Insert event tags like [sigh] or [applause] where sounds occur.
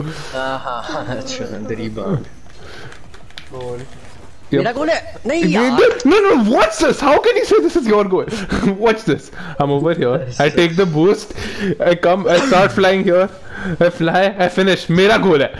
हाँ अच्छा the rebound Goal. मेरा गोल है नहीं यार No, no, watch this. How can you say this is your goal? [laughs] watch this. I'm over here. I take the boost. I come. I start flying here. I fly. I finish. मेरा goal है.